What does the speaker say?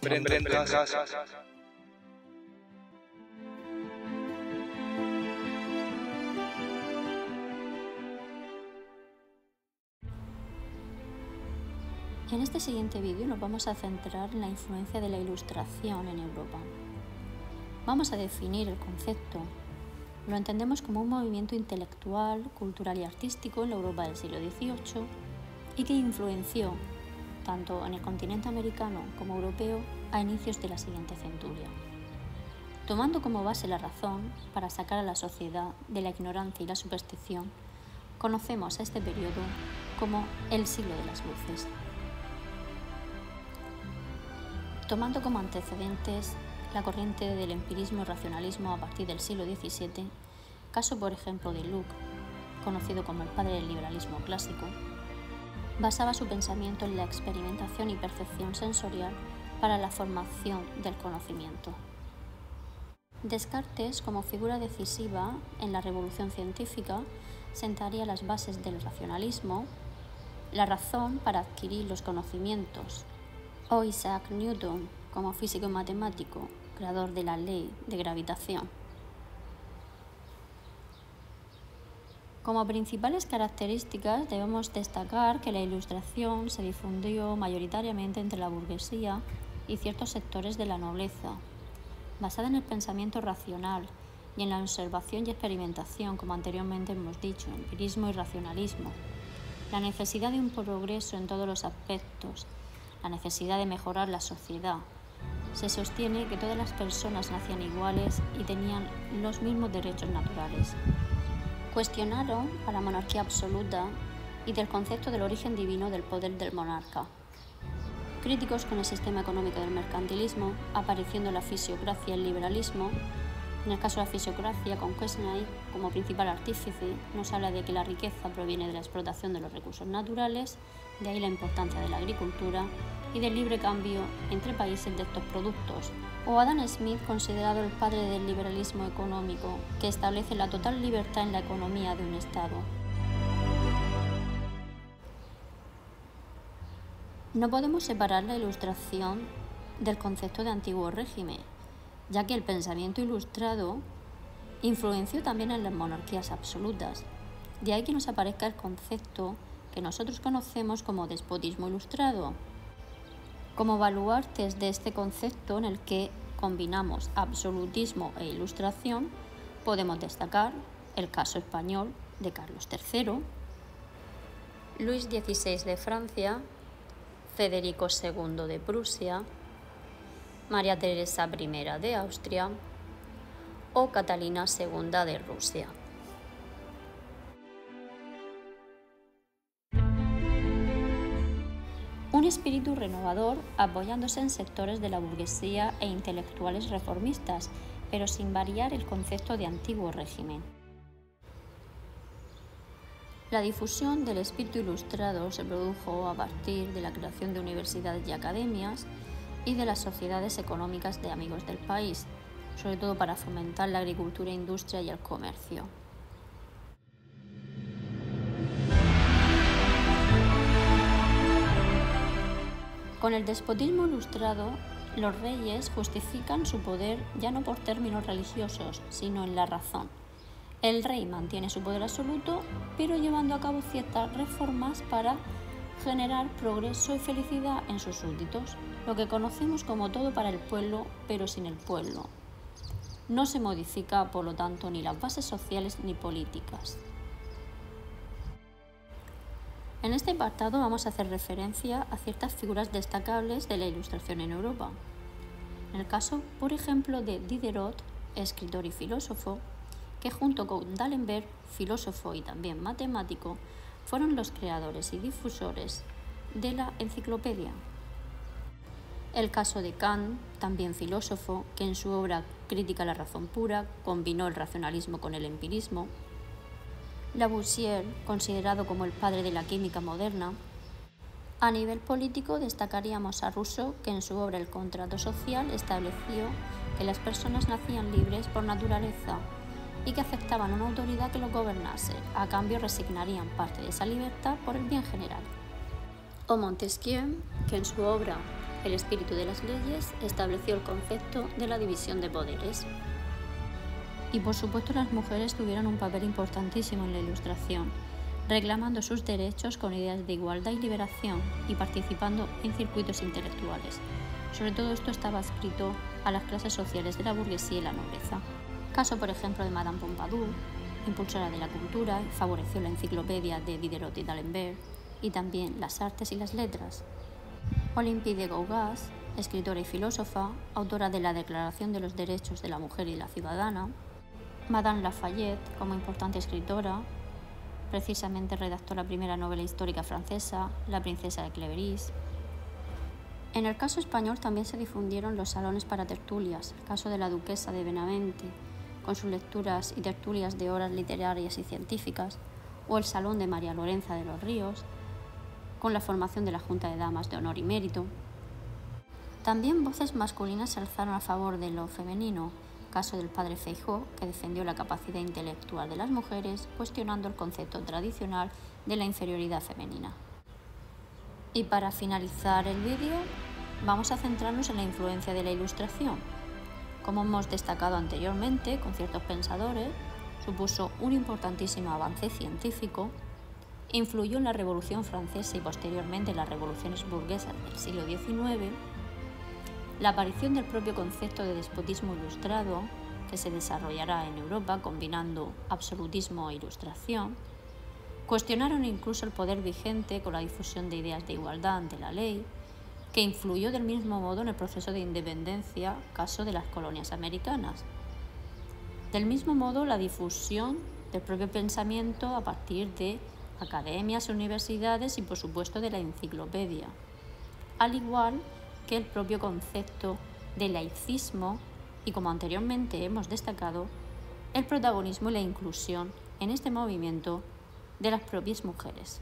Aprende en casa. En este siguiente vídeo nos vamos a centrar en la influencia de la ilustración en Europa. Vamos a definir el concepto. Lo entendemos como un movimiento intelectual, cultural y artístico en la Europa del siglo XVIII y que influenció tanto en el continente americano como europeo a inicios de la siguiente centuria. Tomando como base la razón para sacar a la sociedad de la ignorancia y la superstición, conocemos a este periodo como el siglo de las luces. Tomando como antecedentes la corriente del empirismo y racionalismo a partir del siglo XVII, caso por ejemplo de Luke, conocido como el padre del liberalismo clásico, basaba su pensamiento en la experimentación y percepción sensorial para la formación del conocimiento. Descartes, como figura decisiva en la revolución científica, sentaría las bases del racionalismo, la razón para adquirir los conocimientos, o Isaac Newton, como físico y matemático, creador de la ley de gravitación. Como principales características debemos destacar que la ilustración se difundió mayoritariamente entre la burguesía y ciertos sectores de la nobleza, basada en el pensamiento racional y en la observación y experimentación, como anteriormente hemos dicho, empirismo y racionalismo, la necesidad de un progreso en todos los aspectos, la necesidad de mejorar la sociedad. Se sostiene que todas las personas nacían iguales y tenían los mismos derechos naturales. Cuestionaron a la monarquía absoluta y del concepto del origen divino del poder del monarca. Críticos con el sistema económico del mercantilismo, apareciendo la fisiocracia y el liberalismo, en el caso de la fisiocracia, con Quesnay como principal artífice, nos habla de que la riqueza proviene de la explotación de los recursos naturales, de ahí la importancia de la agricultura y del libre cambio entre países de estos productos. O Adam Smith, considerado el padre del liberalismo económico, que establece la total libertad en la economía de un Estado. No podemos separar la ilustración del concepto de antiguo régimen, ya que el pensamiento ilustrado influenció también en las monarquías absolutas. De ahí que nos aparezca el concepto que nosotros conocemos como despotismo ilustrado. Como baluartes de este concepto en el que combinamos absolutismo e ilustración, podemos destacar el caso español de Carlos III, Luis XVI de Francia, Federico II de Prusia, María Teresa I de Austria o Catalina II de Rusia. Espíritu renovador apoyándose en sectores de la burguesía e intelectuales reformistas, pero sin variar el concepto de antiguo régimen. La difusión del espíritu ilustrado se produjo a partir de la creación de universidades y academias, y de las sociedades económicas de amigos del país, sobre todo para fomentar la agricultura, industria y el comercio. Con el despotismo ilustrado, los reyes justifican su poder ya no por términos religiosos, sino en la razón. El rey mantiene su poder absoluto, pero llevando a cabo ciertas reformas para generar progreso y felicidad en sus súbditos, lo que conocemos como todo para el pueblo, pero sin el pueblo. No se modifica, por lo tanto, ni las bases sociales ni políticas. En este apartado vamos a hacer referencia a ciertas figuras destacables de la ilustración en Europa. En el caso, por ejemplo, de Diderot, escritor y filósofo, que junto con D'Alembert, filósofo y también matemático, fueron los creadores y difusores de la enciclopedia. El caso de Kant, también filósofo, que en su obra Crítica a la razón pura combinó el racionalismo con el empirismo. Lavoisier, considerado como el padre de la química moderna. A nivel político destacaríamos a Rousseau, que en su obra El contrato social estableció que las personas nacían libres por naturaleza y que aceptaban una autoridad que los gobernase, a cambio resignarían parte de esa libertad por el bien general. O Montesquieu, que en su obra el espíritu de las leyes estableció el concepto de la división de poderes. Y por supuesto las mujeres tuvieron un papel importantísimo en la Ilustración, reclamando sus derechos con ideas de igualdad y liberación y participando en circuitos intelectuales. Sobre todo esto estaba escrito a las clases sociales de la burguesía y la nobleza. Caso, por ejemplo, de Madame Pompadour, impulsora de la cultura, favoreció la enciclopedia de Diderot y d'Alembert y también las artes y las letras. Olympe de Gaugas, escritora y filósofa, autora de la Declaración de los Derechos de la Mujer y la Ciudadana. Madame Lafayette, como importante escritora, precisamente redactó la primera novela histórica francesa, La princesa de Cleveris. En el caso español también se difundieron los salones para tertulias, el caso de la duquesa de Benavente, con sus lecturas y tertulias de horas literarias y científicas, o el Salón de María Lorenza de los Ríos, con la formación de la Junta de Damas de Honor y Mérito. También voces masculinas se alzaron a favor de lo femenino, caso del padre Feijó, que defendió la capacidad intelectual de las mujeres, cuestionando el concepto tradicional de la inferioridad femenina. Y para finalizar el vídeo, vamos a centrarnos en la influencia de la ilustración, como hemos destacado anteriormente con ciertos pensadores, supuso un importantísimo avance científico, influyó en la Revolución Francesa y posteriormente en las revoluciones burguesas del siglo XIX, la aparición del propio concepto de despotismo ilustrado, que se desarrollará en Europa combinando absolutismo e ilustración, cuestionaron incluso el poder vigente con la difusión de ideas de igualdad ante la ley, que influyó del mismo modo en el proceso de independencia, caso de las colonias americanas. Del mismo modo, la difusión del propio pensamiento a partir de academias, universidades y por supuesto de la enciclopedia, al igual que el propio concepto de laicismo y como anteriormente hemos destacado, el protagonismo y la inclusión en este movimiento de las propias mujeres.